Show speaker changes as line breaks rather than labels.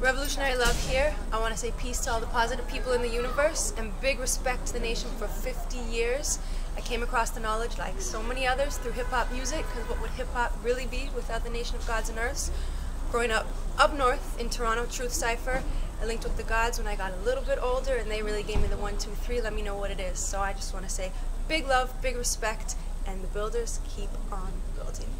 Revolutionary love here. I want to say peace to all the positive people in the universe and big respect to the nation for 50 years. I came across the knowledge, like so many others, through hip hop music, because what would hip hop really be without the nation of gods and earths? Growing up up north in Toronto, Truth Cipher, I linked with the gods when I got a little bit older, and they really gave me the one, two, three, let me know what it is. So I just want to say big love, big respect, and the builders keep on building.